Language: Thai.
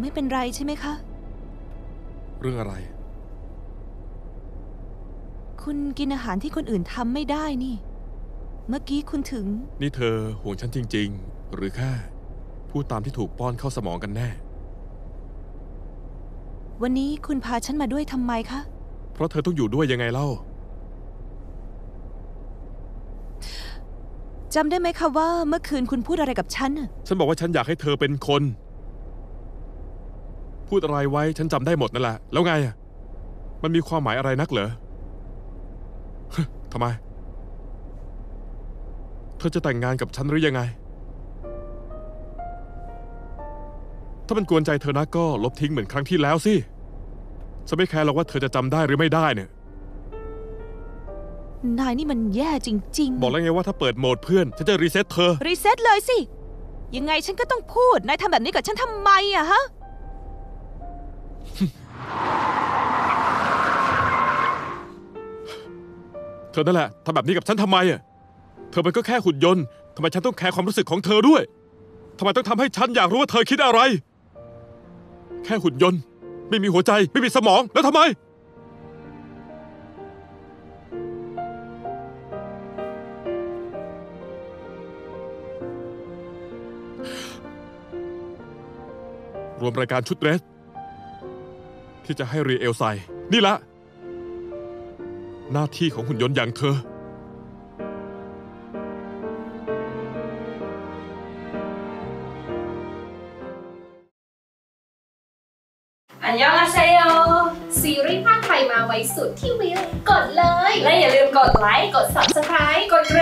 ไม่เป็นไรใช่ไหมคะ เรื่องอะไร คุณกินอาหารที่คนอื่นทำไม่ได้นี่ เมื่อกี้คุณถึง นี่เธอห่วงฉันจริง ๆ หรือแค่พูดตามที่ถูกป้อนเข้าสมองกันแน่ วันนี้คุณพาฉันมาด้วยทำไมคะ เพราะเธอต้องอยู่ด้วยยังไงเล่า จำได้ไหมคะว่าเมื่อคืนคุณพูดอะไรกับฉันน่ะ ฉันบอกว่าฉันอยากให้เธอเป็นคน พูดอะไรไว้ฉันจำได้หมดนั่นแหละ แล้วไงอะมันมีความหมายอะไรนักเหรอฮึทำไม เธอจะแต่งงานกับฉันหรือยังไง ถ้ามันกวนใจเธอนะก็ลบทิ้งเหมือนครั้งที่แล้วสิ ฉันไม่แคร์หรอกว่าเธอจะจำได้หรือไม่ได้เนี่ย นายนี่มันแย่จริงบอกแล้วไงว่าถ้าเปิดโหมดเพื่อนฉันจะ reset เธอ reset เลยสิ ยังไงฉันก็ต้องพูด นายทำแบบนี้กับฉันทำไมอะฮะ เธอนั่นแหละทำแบบนี้กับฉันทำไมอะ เธอมันก็แค่หุ่นยนต์ทำไมฉันต้องแคร์ความรู้สึกของเธอด้วยทำไมต้องทำให้ฉันอยากรู้ว่าเธอคิดอะไร แค่หุ่นยนต์ ไม่มีหัวใจไม่มีสมองแล้วทำไม รวมรายการชุดเดรส ที่จะให้รีเอลใส่นี่ละ หน้าที่ของหุ่นยนต์อย่างเธอ อันยองอาเซโยซีรีส์ภาคไทยมาไว้สุดที่วิว กดเลย และอย่าลืมกดไลค์ กด subscribe กดกระ